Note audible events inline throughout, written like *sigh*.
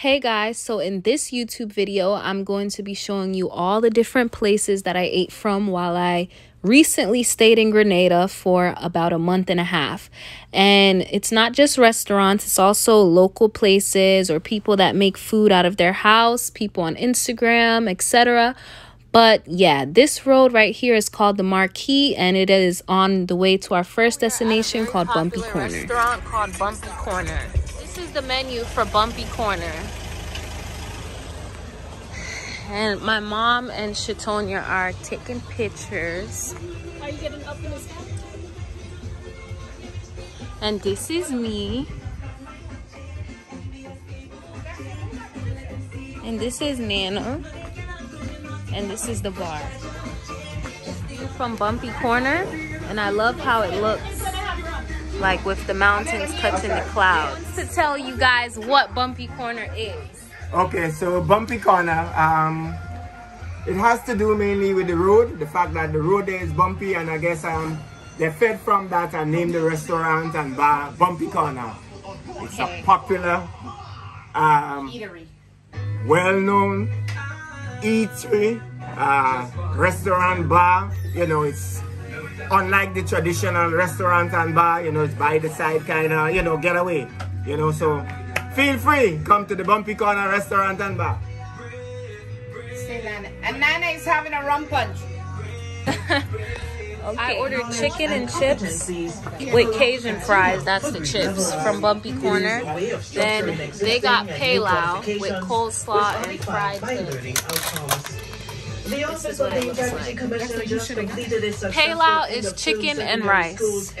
Hey guys, so in this YouTube video, I'm going to be showing you all the different places that I ate from while I recently stayed in Grenada for about a month and a half. And it's not just restaurants, it's also local places or people that make food out of their house, people on Instagram, etc. But yeah, this road right here is called the Marquee and it is on the way to our first destination called Bumpy Corner. restaurant called Bumpy Corner is the menu for Bumpy Corner. And my mom and Shatonia are taking pictures. Are you getting up in And this is me. And this is Nana. And this is the bar. From Bumpy Corner. And I love how it looks like with the mountains touching the clouds. To tell you guys what Bumpy Corner is. Okay, so Bumpy Corner, um, it has to do mainly with the road, the fact that the road there is bumpy and I guess um, they fed from that and named the restaurant and bar Bumpy Corner. It's okay. a popular, um, eatery, well-known eatery, uh, restaurant, bar, you know, it's unlike the traditional restaurant and bar, you know, it's by the side kind of, you know, getaway. You know, so feel free, come to the Bumpy Corner restaurant and bar. And Nana is having a rum punch. *laughs* okay. I ordered chicken and chips with Cajun fries. That's the chips from Bumpy Corner. Then they got pilau with coleslaw and fried fish. The Office of the Integrity Commission just completed its Pilau is chicken and rice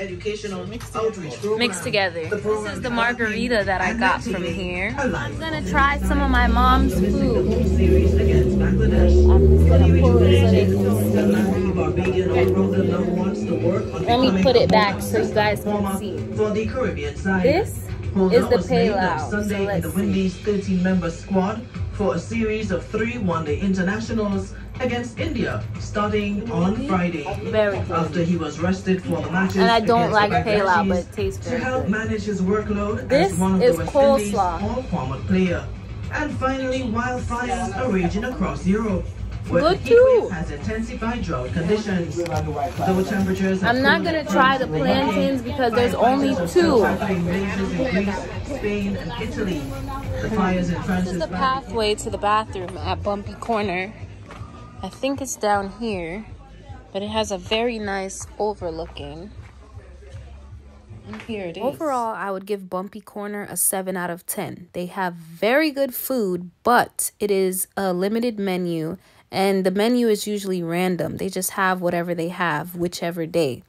mixed together. This is the margarita that I got from here. I'm gonna try some of my mom's food. Let me put it back so you guys can see. This is the Pilau. So let's see. 13-member squad for a series of three one-day internationals against India starting on Friday. Very. After he was rested for the matches. And I don't like Pilau, but it tastes very To help good. manage his workload this as one of is the West coleslaw. All-format player. And finally, wildfires are raging across Europe. Where the too. has intensified drought conditions. Though temperatures I'm not gonna try the plantains because there's only two. Spain and Italy. The fires in France this is the pathway to the bathroom at Bumpy Corner. I think it's down here, but it has a very nice overlooking. And here it is. Overall, I would give Bumpy Corner a 7 out of 10. They have very good food, but it is a limited menu, and the menu is usually random. They just have whatever they have, whichever day.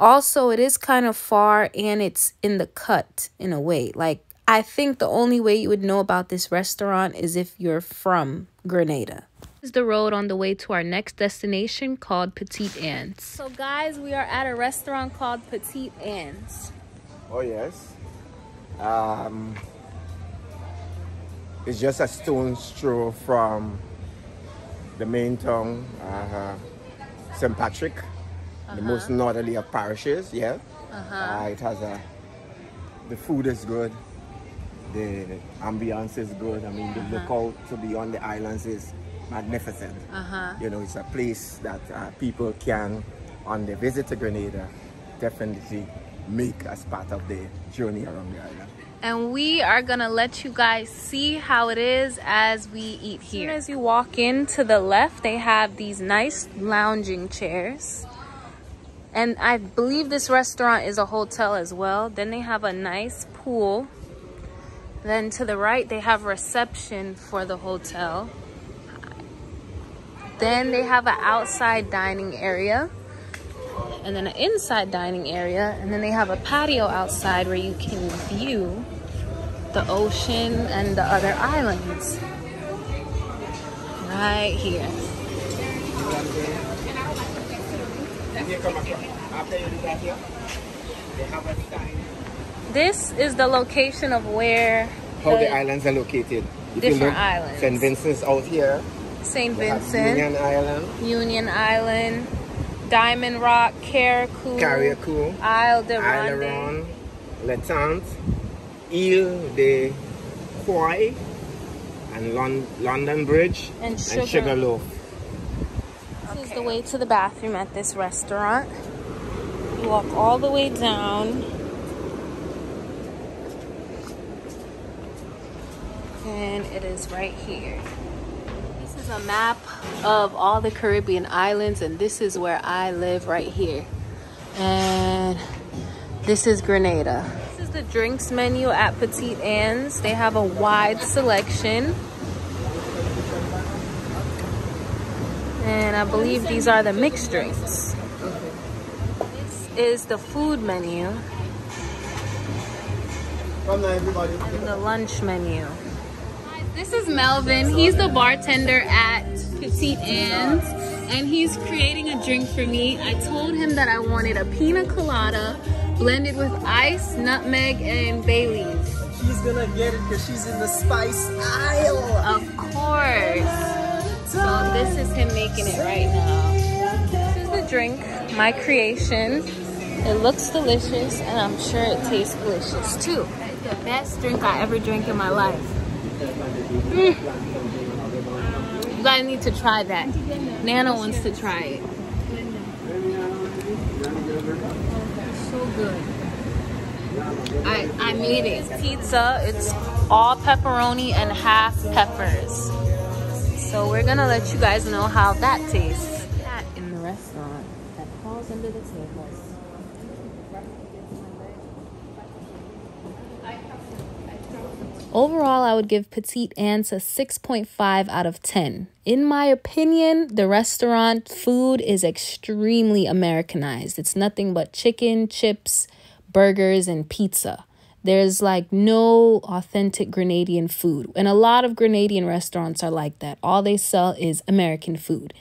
Also, it is kind of far and it's in the cut in a way. Like, I think the only way you would know about this restaurant is if you're from Grenada is the road on the way to our next destination called Petite Anse. So guys, we are at a restaurant called Petite Anse. Oh yes. Um, it's just a stone's throw from the main town, uh, St. Patrick, uh -huh. the most uh-huh. northerly of parishes, yeah. Uh-huh. Uh, it has a, the food is good, the ambiance is good. I mean, the uh -huh. lookout to beyond the islands is magnificent. Uh-huh. You know, it's a place that uh, people can, on their visit to Grenada, definitely make as part of their journey around the island. And we are gonna let you guys see how it is as we eat here. As you walk in to the left, they have these nice lounging chairs. And I believe this restaurant is a hotel as well. Then they have a nice pool. Then to the right, they have reception for the hotel. Then they have an outside dining area and then an inside dining area. And then they have a patio outside where you can view the ocean and the other islands. Right here. This is the location of where how the, the islands are located. If different islands. St. Vincent's out here. St. Vincent, Union Island, Union Island, Diamond Rock, Carriacou, Carriacou, Isle de Ronde, Les Tantes, Ile de Croix, and Lon London Bridge and sugar. and Sugarloaf. This is the way to the bathroom at this restaurant. You walk all the way down. And it is right here. A map of all the Caribbean islands and this is where I live right here. And this is Grenada. This is the drinks menu at Petite Anse. They have a wide selection. And I believe these are the mixed drinks. This is the food menu. And the lunch menu. This is Melvin. He's the bartender at Petite Anse and he's creating a drink for me. I told him that I wanted a pina colada blended with ice, nutmeg, and Bailey's. She's gonna get it because she's in the spice aisle. Of course. So this is him making it right now. This is the drink, my creation. It looks delicious and I'm sure it tastes delicious too. The best drink I ever drank in my life. Mm. You guys need to try that. Nana wants to try it. So good. I, I made it. Pizza, it's all pepperoni and half peppers. So we're gonna let you guys know how that tastes. In the restaurant that crawls under the table. Overall, I would give Petite Anse a 6.5 out of 10. In my opinion, the restaurant food is extremely Americanized. It's nothing but chicken, chips, burgers, and pizza. There's like no authentic Grenadian food. And a lot of Grenadian restaurants are like that. All they sell is American food.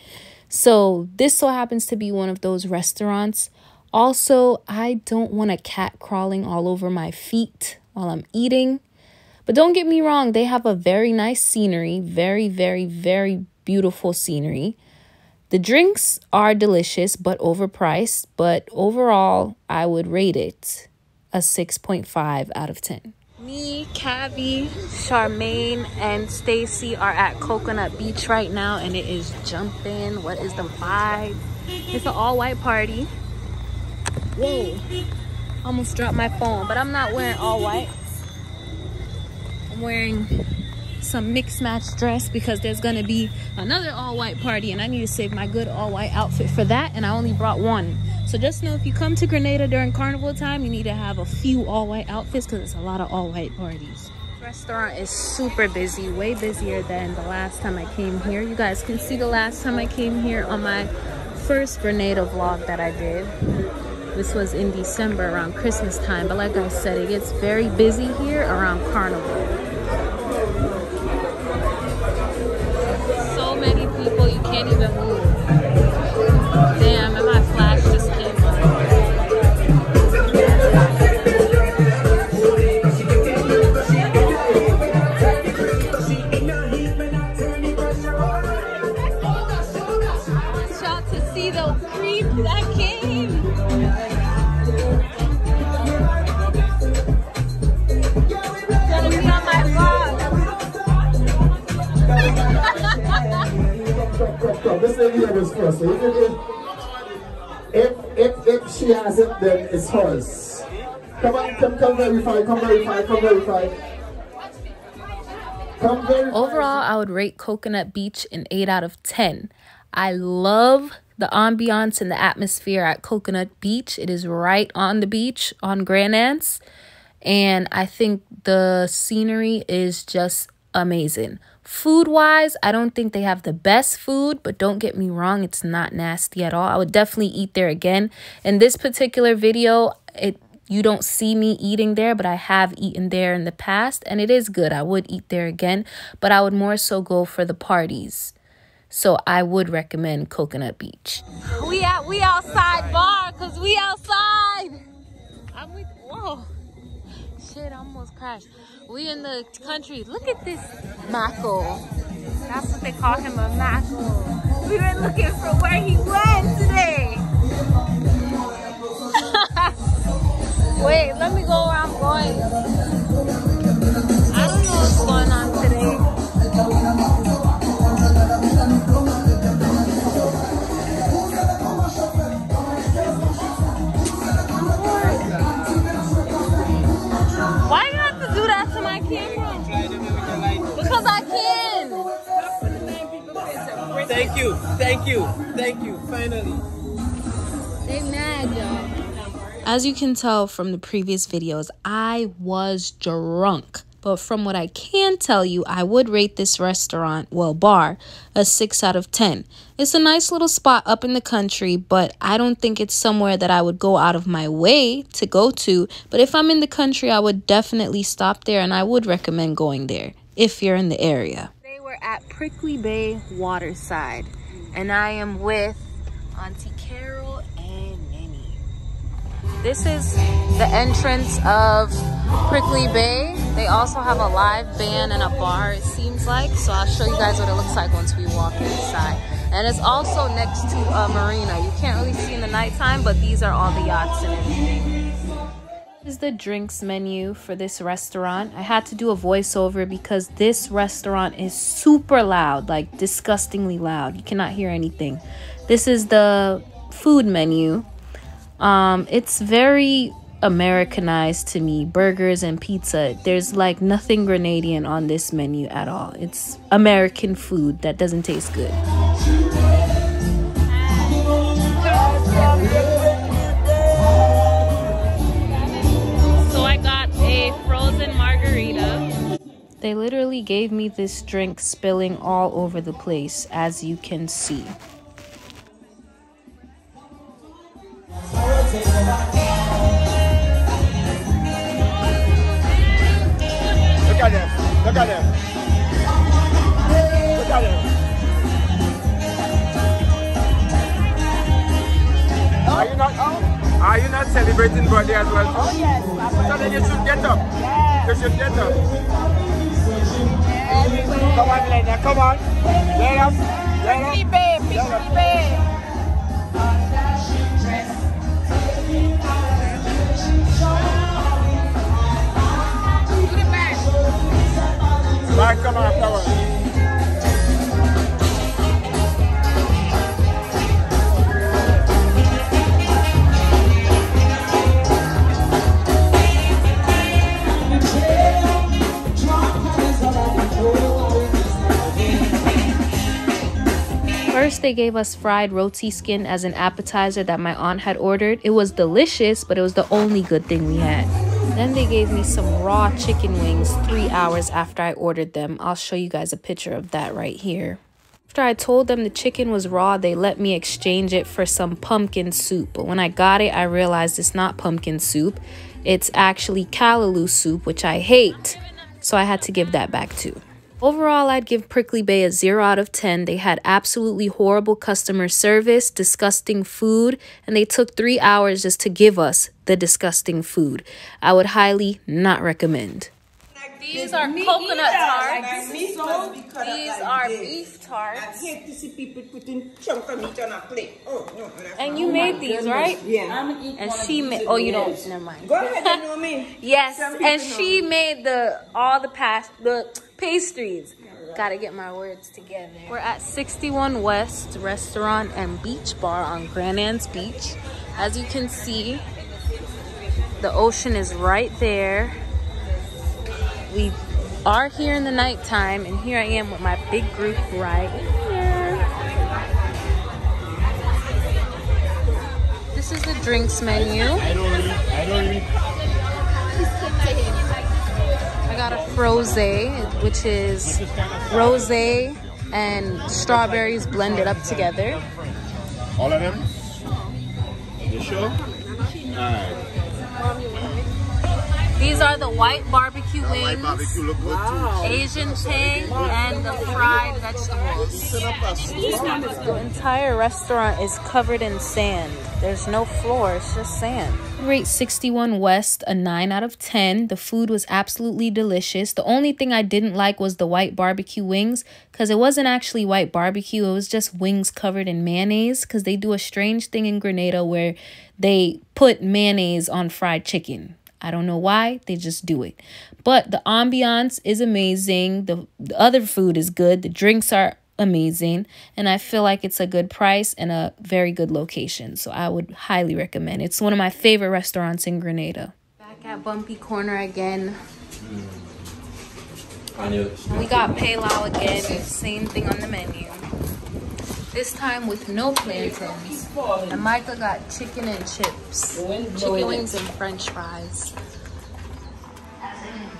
So this so happens to be one of those restaurants. Also, I don't want a cat crawling all over my feet while I'm eating. But don't get me wrong, they have a very nice scenery, very, very, very beautiful scenery. The drinks are delicious but overpriced, but overall, I would rate it a 6.5 out of 10. Me, Cavi, Charmaine, and Stacy are at Coconut Beach right now, and it is jumping. What is the vibe? It's an all-white party. Whoa, almost dropped my phone, but I'm not wearing all white. Wearing some mixed match dress because there's gonna be another all white party and I need to save my good all white outfit for that and I only brought one. So just know if you come to Grenada during carnival time, you need to have a few all white outfits because it's a lot of all white parties. restaurant is super busy, way busier than the last time I came here. You guys can see the last time I came here on my first Grenada vlog that I did. This was in December around Christmas time, but like I said, it gets very busy here around carnival. Can't even move. This lady here was first. So if, if, if, if she has it, then it's hers. Come on, come, come verify, come verify, come verify. Come verify. Overall, I would rate Coconut Beach an 8 out of 10. I love the ambiance and the atmosphere at Coconut Beach. It is right on the beach on Grand Anse. And I think the scenery is just amazing. Food wise, I don't think they have the best food, but don't get me wrong, it's not nasty at all. I would definitely eat there again. In this particular video, it you don't see me eating there, but I have eaten there in the past and it is good. I would eat there again, but I would more so go for the parties. So I would recommend Coconut Beach. We out we outside bar cuz we outside. I'm with whoa. Shit, I almost crashed. We in the country. Look at this mako. That's what they call him a mako. We were looking for where he went today. *laughs* Wait, let me go where I'm going. I don't know what's going on today. As you can tell from the previous videos, I was drunk. But from what I can tell you, I would rate this restaurant, well, bar, a 6 out of 10. It's a nice little spot up in the country, but I don't think it's somewhere that I would go out of my way to go to. But if I'm in the country, I would definitely stop there and I would recommend going there if you're in the area. Today we're at Prickly Bay Waterside, and I am with Auntie Carol. This is the entrance of Prickly Bay. They also have a live band and a bar, it seems like. So I'll show you guys what it looks like once we walk inside. And it's also next to a marina. You can't really see in the nighttime, but these are all the yachts and everything. This is the drinks menu for this restaurant. I had to do a voiceover because this restaurant is super loud, like disgustingly loud. You cannot hear anything. This is the food menu. Um, it's very Americanized to me. Burgers and pizza. There's like nothing Grenadian on this menu at all. It's American food that doesn't taste good. So I got a frozen margarita. They literally gave me this drink spilling all over the place, as you can see. Look at them. Look at them. Look at them. Are you not? Are you not celebrating birthday as well? Oh yes. So then you should get up. You should get up. Come on, Lena. Come on. Get up. Get up. Get up. babe. Back, on, come on. First, they gave us fried roti skin as an appetizer that my aunt had ordered. It was delicious, but it was the only good thing we had. Then they gave me some raw chicken wings three hours after I ordered them. I'll show you guys a picture of that right here. After I told them the chicken was raw, they let me exchange it for some pumpkin soup. But when I got it, I realized it's not pumpkin soup. It's actually callaloo soup, which I hate. So I had to give that back too. Overall, I'd give Prickly Bay a 0 out of 10. They had absolutely horrible customer service, disgusting food, and they took three hours just to give us the disgusting food. I would highly not recommend. These are coconut tarts. These are beef tarts. I hate to see people putting chunk of meat on a plate. Oh, no. that's And not- you made these, right? Yeah. And she made. Oh, you don't. Never mind. Go ahead and know me. Yes, and people she made the all the past the pastries. Gotta get my words together. We're at 61 West Restaurant and Beach Bar on Grand Anse Beach. As you can see, the ocean is right there. We are here in the nighttime, and here I am with my big group right here. This is the drinks menu. I got a froze, which is rose and strawberries blended up together. All of them? You sure? Alright. These are the white barbecue White wings, barbecue look good too. Asian tang, and the fried vegetables. The entire restaurant is covered in sand. There's no floor, it's just sand. Rate 61 West a 9 out of 10. The food was absolutely delicious. The only thing I didn't like was the white barbecue wings because it wasn't actually white barbecue. It was just wings covered in mayonnaise because they do a strange thing in Grenada where they put mayonnaise on fried chicken. I don't know why, they just do it. But the ambiance is amazing. The, the other food is good. The drinks are amazing. And I feel like it's a good price and a very good location. So I would highly recommend. It's one of my favorite restaurants in Grenada. Back at Bumpy Corner again. We got Palau again. Same thing on the menu. This time with no plantains. And Micah got chicken and chips. Chicken wings and french fries.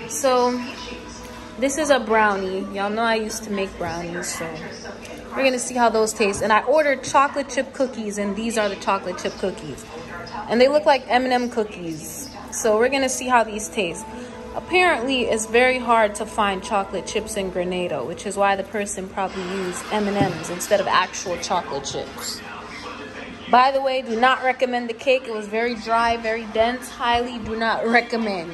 So, this is a brownie. Y'all know I used to make brownies, so we're gonna see how those taste. And I ordered chocolate chip cookies, and these are the chocolate chip cookies. And they look like M&M cookies. So we're gonna see how these taste. Apparently, it's very hard to find chocolate chips in Grenada, which is why the person probably used M&Ms instead of actual chocolate chips. By the way, do not recommend the cake. It was very dry, very dense. Highly do not recommend.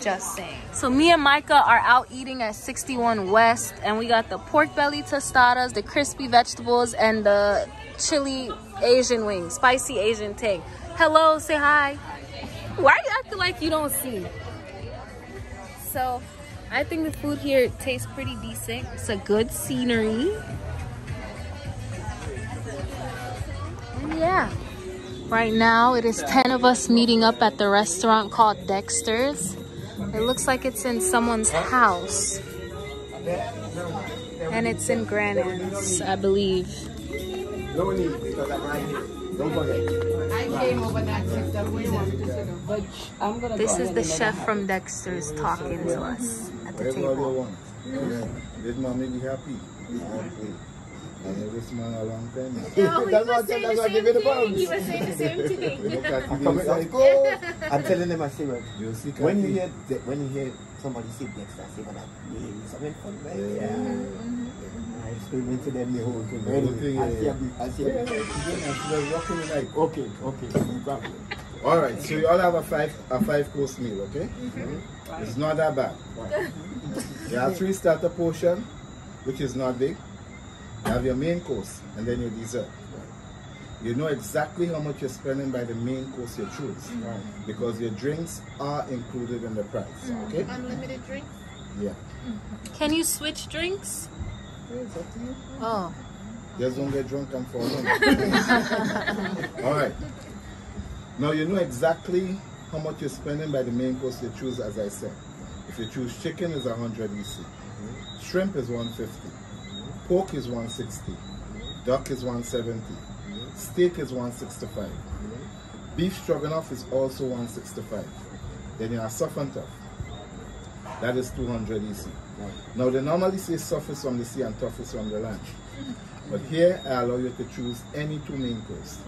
Just saying. So me and Micah are out eating at 61 West, and we got the pork belly tostadas, the crispy vegetables, and the chili Asian wings, spicy Asian thing. Hello, say hi. Why are you acting like you don't see? So, I think the food here tastes pretty decent. It's a good scenery. And yeah. Right now, it is 10 of us meeting up at the restaurant called Dexter's. It looks like it's in someone's house. And it's in Grand Anse, I believe. No need, because I'm right here. Don't forget. I came over that trip that we wanted to sit down. But I'm gonna This is the chef from Dexter's talking to us at the table. want. Yeah. Did mommy be happy? Okay. I know this man a long time now. *laughs* that's what, that's what give you the bugs. He was saying the same *laughs* thing. Look at Come the on, inside. of course. I'm telling them I say, well, You see when you hear when you hear somebody say Dexter, I say, well, that name something fun, right? Yeah. I explain to them the whole thing. The whole Anyway, thing, I yeah, see yeah. a bit- I see a Yeah, bit- yeah, she's doing it. She was rocking the night. Okay, okay, no problem. All right, so you all have a five a five course meal, okay? Mm-hmm. It's not that bad. You have three starter portion, which is not big. You have your main course and then your dessert. You know exactly how much you're spending by the main course you choose, mm-hmm. because your drinks are included in the price. Mm-hmm. Okay? Unlimited drink. Yeah. Mm-hmm. Can you switch drinks? It's up to you. Oh. Just don't get drunk and fall. *laughs* All right. Now you know exactly how much you're spending by the main course you choose, as I said. If you choose chicken, is 100 EC. Shrimp is 150. Pork is 160. Duck is 170. Steak is 165. Beef stroganoff is also 165. Then you have soft and tough. That is 200 EC. Now they normally say is from the sea and tough is from the land. But here I allow you to choose any two main course.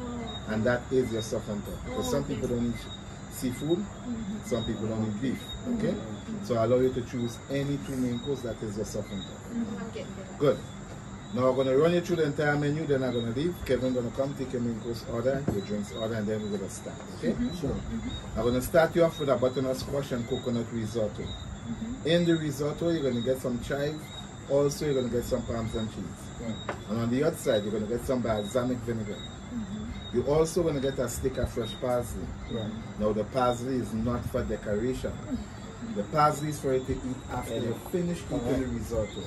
And that is your soft and. Because some people don't eat seafood, some people don't eat beef. Okay? So I allow you to choose any two main course that is your soft and tough. Good. Now I'm gonna run you through the entire menu, then I'm gonna leave. Kevin gonna come take your main course order, your drinks order, and then we're gonna start. Okay? Sure. I'm gonna start you off with a butternut squash and coconut risotto. Mm-hmm. In the risotto, you're gonna get some chive. Also, you're gonna get some parmesan cheese. Mm. And on the outside, you're gonna get some balsamic vinegar. Mm-hmm. You're also gonna get a stick of fresh parsley. Now, the parsley is not for decoration. The parsley is for you to eat after you finish eating the risotto.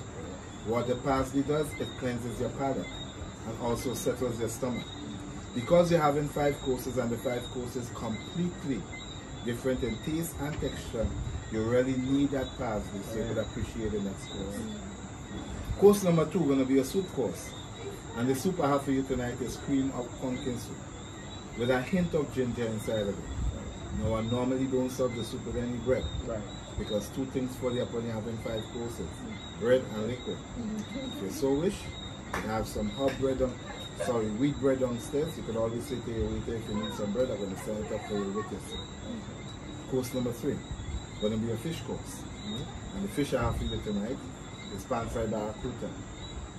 What the parsley does, it cleanses your palate and also settles your stomach. Because you're having five courses and the five courses completely different in taste and texture, you really need that parsley so you could appreciate the next course. Course number two going to be a soup course. And the soup I have for you tonight is cream of pumpkin soup with a hint of ginger inside of it. Now I normally don't serve the soup with any bread. Right. Because two things for you upon you having five courses. Bread and liquid. Mm-hmm. If you so wish, you have some hot bread on sorry, wheat bread downstairs. You could always say to your waiter if you need some bread, I'm gonna send it up for you with your soup. Course number three, gonna be a fish course. Mm-hmm. And the fish I have for you tonight is pan fried barracuda.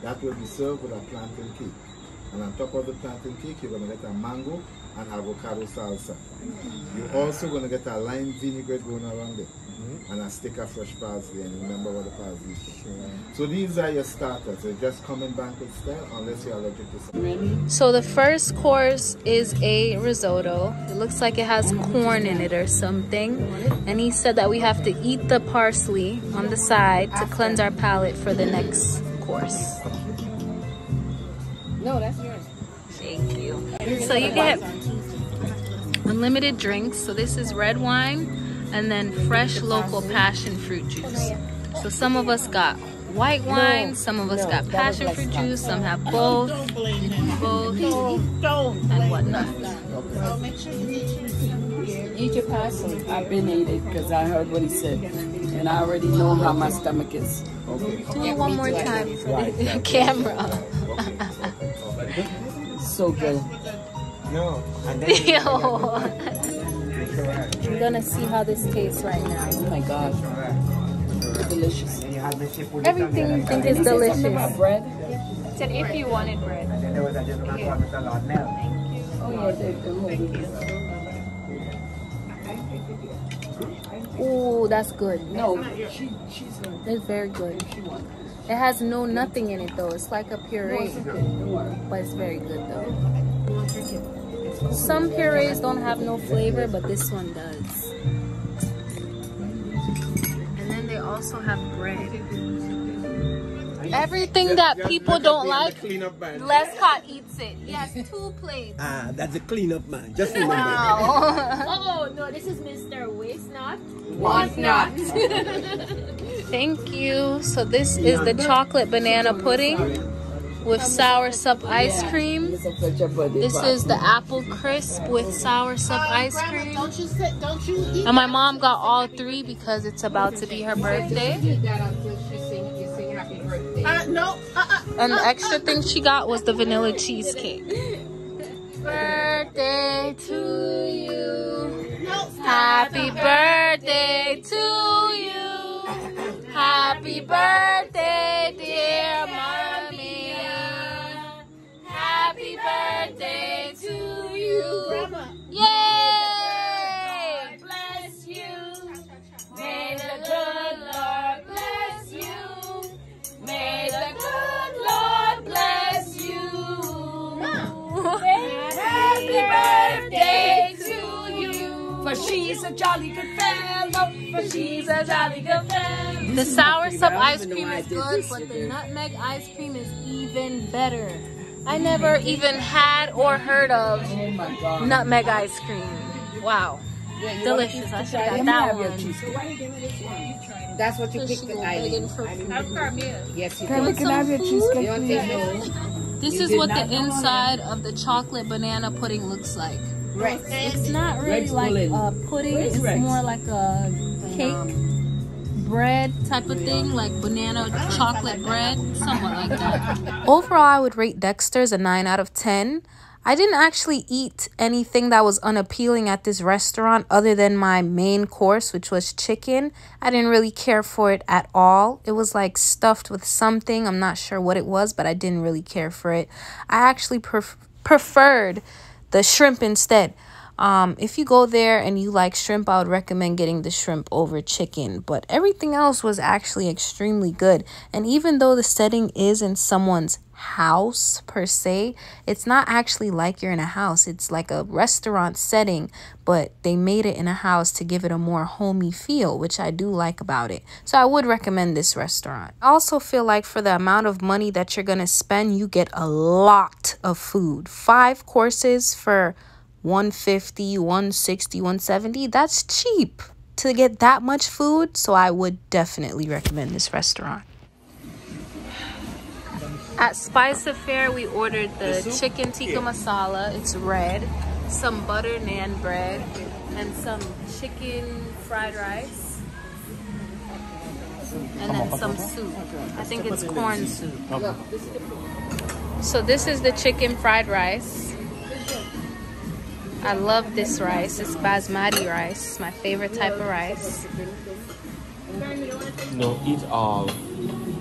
That will be served with a plantain cake. And on top of the plantain cake, you're gonna get a mango and avocado salsa. Mm-hmm. You're also gonna get a lime vinaigrette going around it. Mm-hmm. And a stick of fresh parsley, and remember what the parsley is for. So these are your starters. They're just come in banquet style unless you're allergic to something. So the first course is a risotto. It looks like it has corn in it or something. And he said that we have to eat the parsley on the side to cleanse our palate for the next course. No, that's yours. Thank you. So you get unlimited drinks. So this is red wine and then fresh local passion fruit juice. So some of us got white wine. Some of us got passion fruit juice. Some have both, both, and whatnot. Eat your parsley. I've been eating because I heard what he said. And I already know how my stomach is. Okay. Do it one more time for the *laughs* camera. So good. No. *laughs* And then Yo. I'm gonna see how this tastes right now. Oh my God. Delicious. Then you had the chip with Everything you think is other side. Something delicious. about bread? Said if you wanted bread. And then there was a gentleman called Mr. Oh yeah, they, they hold it. Ooh, that's good. No, she, she's a, It's very good. It has no nothing in it though. It's like a puree, but it's very good though. Some purees don't have no flavor, but this one does. And then they also have bread. Everything that people don't like, Clean up man. Lescott eats it. He has *laughs* two plates. Ah, that's a cleanup man. Just remember. Wow. *laughs* Oh no, this is Mr. Waste Not. Want not. *laughs* Thank you. So this is the chocolate banana pudding with soursop ice cream. It's a such a birthday This is the apple crisp with soursop ice cream. Don't you sit? Don't you eat? And my mom got all three because it's about to be her birthday. Uh, no. Uh, uh. And the extra thing she got was the vanilla cheesecake. Birthday to you. Happy birthday to you. Happy birthday, birthday to you. Yay! Bless you. May the good Lord bless you. May the good Lord bless you. Happy birthday to you. For she's a jolly good fellow. For she's a jolly good fellow. The soursop ice cream is good, but the nutmeg ice cream is even better. I never even had or heard of Oh nutmeg ice cream. Wow. Delicious. I should have got that one. That's what you So picked the go Eileen. for. Yes, you Can, can I have your cheesecake, You want please? to know? This is what the inside of the chocolate banana pudding looks like. Rex. It's not really Rex like Bullen. a pudding. Where's It's Rex? more like a cake bread type of thing, like banana chocolate bread, somewhat like that. Overall, I would rate Dexter's a 9 out of 10. I didn't actually eat anything that was unappealing at this restaurant other than my main course, which was chicken. I didn't really care for it at all. It was like stuffed with something. I'm not sure what it was, but I didn't really care for it. I actually pref- preferred the shrimp instead. Um, if you go there and you like shrimp, I would recommend getting the shrimp over chicken. But everything else was actually extremely good. And even though the setting is in someone's house per se, it's not actually like you're in a house. It's like a restaurant setting, but they made it in a house to give it a more homey feel, which I do like about it. So I would recommend this restaurant. I also feel like for the amount of money that you're going to spend, you get a lot of food. Five courses for 150 160 170 that's cheap. To get that much food so i would definitely recommend this restaurant. At spice affair we ordered the chicken tikka masala. It's red some butter naan bread and some chicken fried rice and then some soup. I think it's corn soup. so this is the chicken fried rice I love this rice. It's basmati rice. It's my favorite type of rice. No, eat all.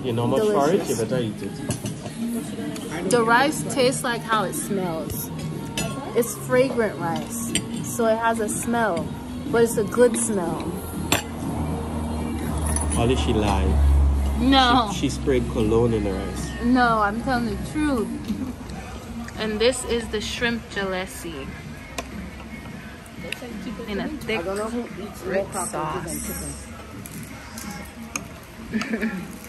You know much for it, you better eat it. The rice tastes like how it smells. It's fragrant rice. So it has a smell, but it's a good smell. Only she lied. No, She sprayed cologne in the rice. no, I'm telling the truth. And this is the shrimp jalfrezi in a thick red sauce. *laughs*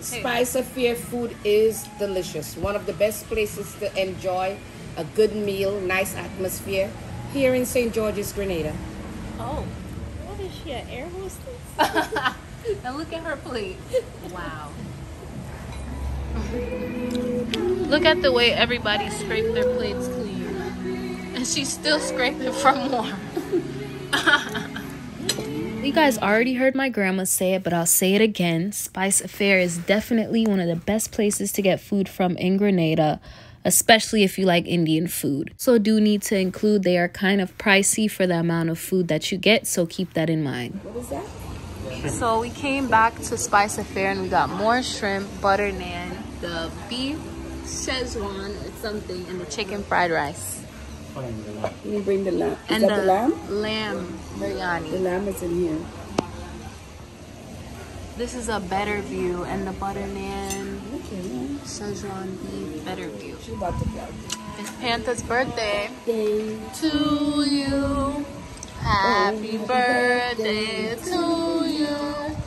Spice Affair food is delicious. One of the best places to enjoy a good meal, nice atmosphere here in St. George's, Grenada. Oh, what is she she an air hostess? *laughs* *laughs* and look at her plate. Wow. Look at the way everybody scraped their plates clean. And she's still scraping for more. *laughs* You guys already heard my grandma say it, but I'll say it again. Spice Affair is definitely one of the best places to get food from in Grenada, especially if you like Indian food. So do need to include they are kind of pricey for the amount of food that you get, so keep that in mind. What is that? So we came back to Spice Affair and we got more shrimp, butter naan, the beef Szechuan or something, and the chicken fried rice. You bring the lamb? Is and the, the lamb? lamb The lamb is in here. This is a better view, and the butter naan, Okay. Szechuan beef, better view. She's about to go. It's Panta's birthday. Day. To you. Oh, happy birthday to you.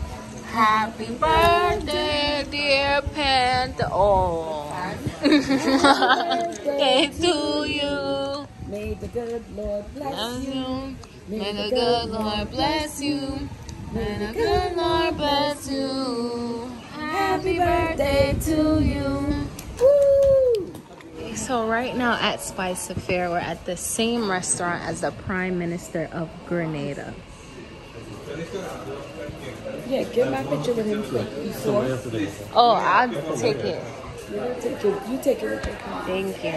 Happy birthday, dear Panta. *laughs* Oh. Day to you. May the good Lord bless you. you. May the good Lord bless you. May the good Lord bless you. Happy birthday to you. Woo! So right now at Spice Affair, we're at the same restaurant as the Prime Minister of Grenada. Yeah, get my picture with him quick. Before. Oh, I'll take it. You take it. You take it with your camera. Thank you.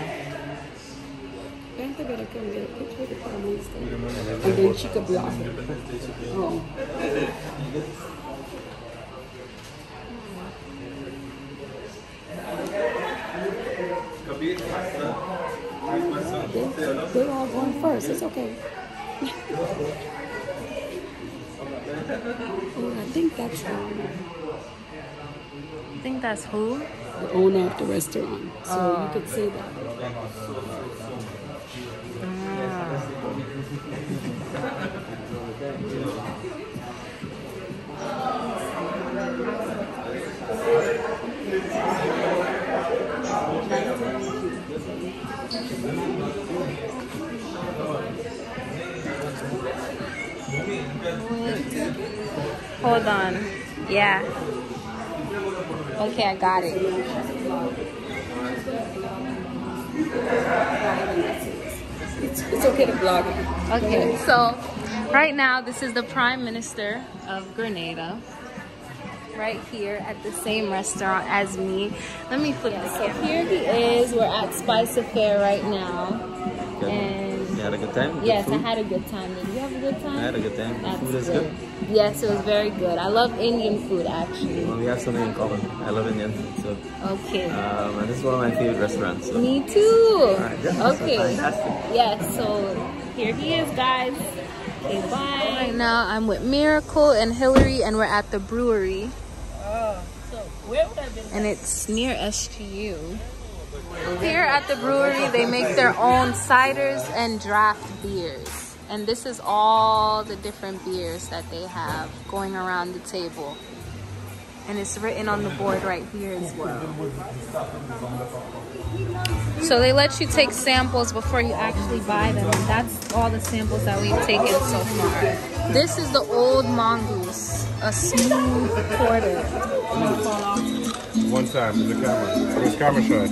Panther better come get a picture with the prime minister. And then she could block it. Oh. They, they all going first. It's okay. *laughs* oh, I think that's um, I think that's who? the owner of the restaurant. So you could say that. Hold on. Yeah. Okay, I got it. It's, it's okay to vlog. it. Okay, so right now this is the Prime Minister of Grenada. Right here at the same restaurant as me. Let me flip the camera. Here he is. We're at Spice Affair right now. And You had a good time? Good yes, I had a good time. Did you have a good time? I had a good time. The That's food is good. good. Yes, it was very good. I love Indian food actually. Well, we have something in common. I love Indian food, so Okay. um, and this is one of my favorite restaurants. So. Me too. Alright, yeah, so okay. fantastic. Yes, so here he is, guys. Okay, bye. Right now, I'm with Miracle and Hillary, and we're at the brewery. And it's near SGU. Here at the brewery, they make their own ciders and draft beers. And this is all the different beers that they have going around the table. And it's written on the board right here as well. So they let you take samples before you actually buy them. And that's all the samples that we've taken so far. This is the old mongoose, a smooth porter. One time, there's the camera. There's camera shot.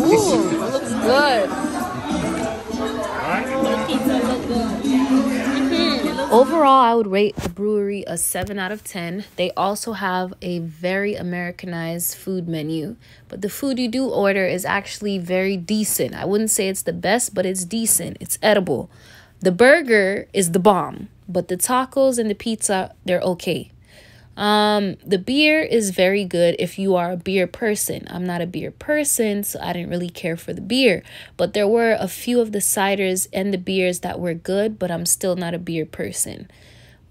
Ooh, it looks good. Overall, I would rate the brewery a 7 out of 10. They also have a very Americanized food menu, but the food you do order is actually very decent. I wouldn't say it's the best, but it's decent. It's edible. The burger is the bomb, but the tacos and the pizza, they're okay. Um, the beer is very good if you are a beer person. I'm not a beer person, so I didn't really care for the beer. But there were a few of the ciders and the beers that were good, but I'm still not a beer person.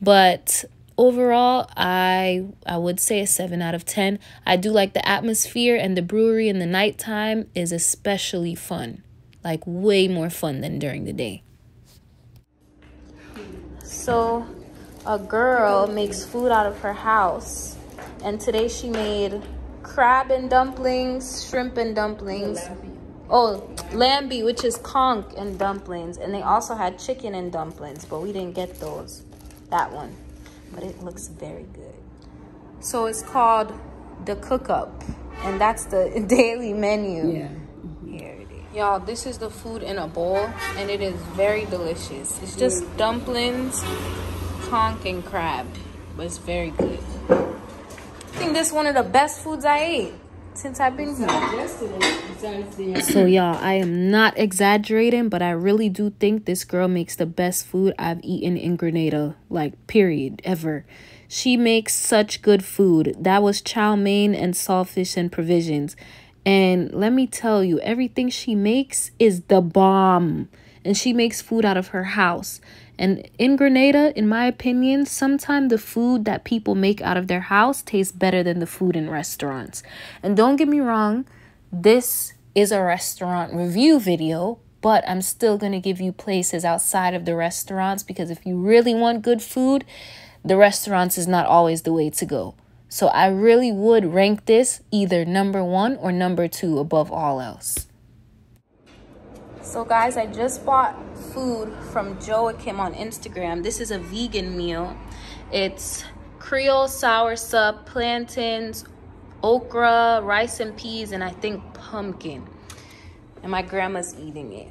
But overall, I I would say a 7 out of 10. I do like the atmosphere and the brewery in the nighttime is especially fun. Like way more fun than during the day. So, a girl makes food out of her house, and today she made crab and dumplings, shrimp and dumplings. Oh, lambi, which is conch and dumplings, and they also had chicken and dumplings, but we didn't get those. That one. but it looks very good. So it's called the cook up, and that's the *laughs* daily menu. Yeah. Here it is. Y'all, this is the food in a bowl, and it is very delicious. It's just dumplings, and crab, it's very good. I think this is one of the best foods I ate since I've been here. So y'all, I am not exaggerating, but I really do think this girl makes the best food I've eaten in Grenada, like period, ever. She makes such good food. That was chow mein and saltfish and provisions. And let me tell you, everything she makes is the bomb. And she makes food out of her house. And in Grenada, in my opinion, sometimes the food that people make out of their house tastes better than the food in restaurants. And don't get me wrong, this is a restaurant review video, but I'm still going to give you places outside of the restaurants because if you really want good food, the restaurants is not always the way to go. So I really would rank this either number one or number two above all else. So guys, I just bought food from Joachim on Instagram. This is a vegan meal. It's Creole soursop, plantains, okra, rice and peas, and I think pumpkin. And my grandma's eating it.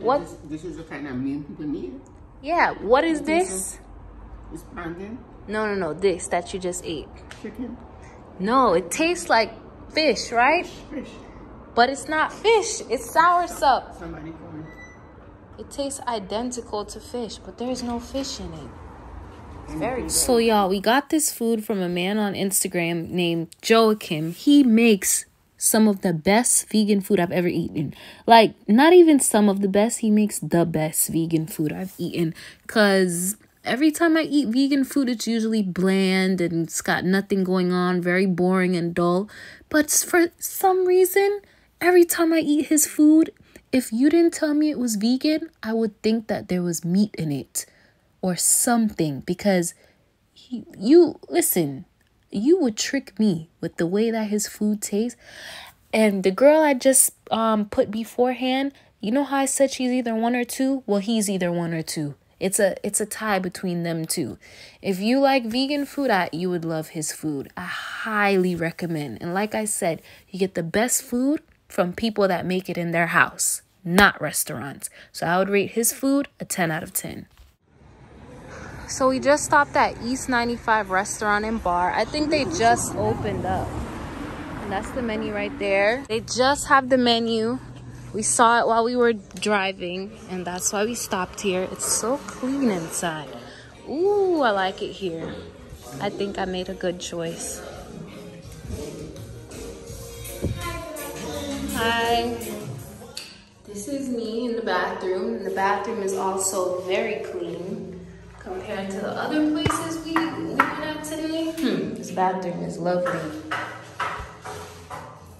What? This, this is the kind of meal people need. Yeah, what is this? It's plantain. No, no, no, this that you just ate. Chicken. No, it tastes like fish, right? Fish. But it's not fish. It's soursop. Somebody It tastes identical to fish, but there's no fish in it. So y'all, we got this food from a man on Instagram named Joachim. He makes some of the best vegan food I've ever eaten. Like, not even some of the best, he makes the best vegan food I've eaten. Cause every time I eat vegan food, it's usually bland and it's got nothing going on, very boring and dull. But for some reason, every time I eat his food, if you didn't tell me it was vegan, I would think that there was meat in it or something because he, you listen, you would trick me with the way that his food tastes. And the girl I just um put beforehand, you know how I said she's either one or two? Well, he's either one or two. It's a it's a tie between them two. If you like vegan food, I, you would love his food. I highly recommend. And like I said, you get the best food from people that make it in their house, not restaurants. So I would rate his food a 10 out of 10. So we just stopped at East 95 restaurant and bar. I think they just opened up. And that's the menu right there. They just have the menu. We saw it while we were driving and that's why we stopped here. It's so clean inside. Ooh, I like it here. I think I made a good choice. Hi. This is me in the bathroom. And the bathroom is also very clean compared to the other places we, we went at today. Hmm, this bathroom is lovely.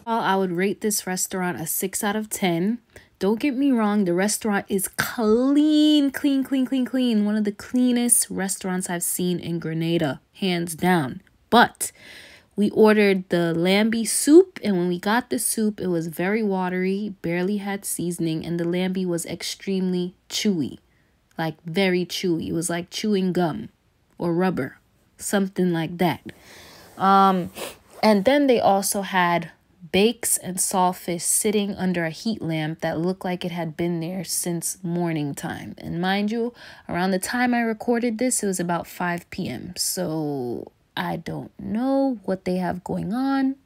Well, I would rate this restaurant a 6 out of 10. Don't get me wrong, the restaurant is clean, clean, clean, clean, clean. One of the cleanest restaurants I've seen in Grenada, hands down. But we ordered the lambi soup, and when we got the soup, it was very watery, barely had seasoning, and the lambi was extremely chewy. Like very chewy. It was like chewing gum or rubber, something like that. Um, and then they also had bakes and saltfish sitting under a heat lamp that looked like it had been there since morning time. And mind you, around the time I recorded this, it was about 5 p.m. So I don't know what they have going on,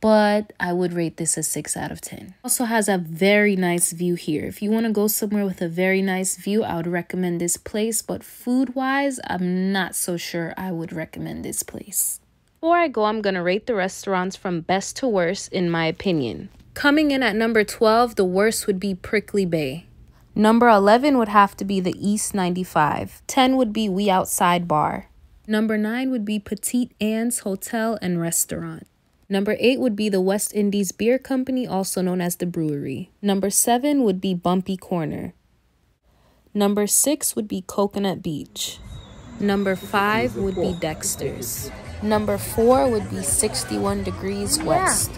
but I would rate this a 6 out of 10. Also has a very nice view here. If you want to go somewhere with a very nice view, I would recommend this place, but food-wise, I'm not so sure I would recommend this place. Before I go, I'm going to rate the restaurants from best to worst in my opinion. Coming in at number 12, the worst would be Prickly Bay. Number 11 would have to be the East 95. 10 would be We Outside Bar. Number 9 would be Petite Anse Hotel and Restaurant. Number 8 would be the West Indies Beer Company, also known as the Brewery. Number 7 would be Bumpy Corner. Number 6 would be Coconut Beach. Number 5 would be Dexter's. Number four would be 61 Degrees West.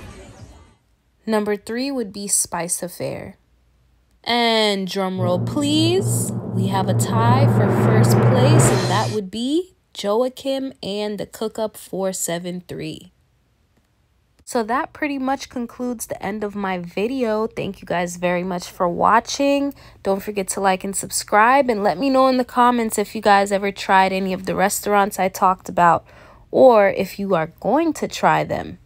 Number three would be Spice Affair. And drumroll please, we have a tie for first place, and that would be Joachim, and the Cookup 473. So that pretty much concludes the end of my video. Thank you guys very much for watching. Don't forget to like and subscribe and let me know in the comments if you guys ever tried any of the restaurants I talked about or if you are going to try them.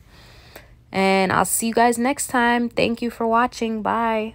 And I'll see you guys next time. Thank you for watching. Bye.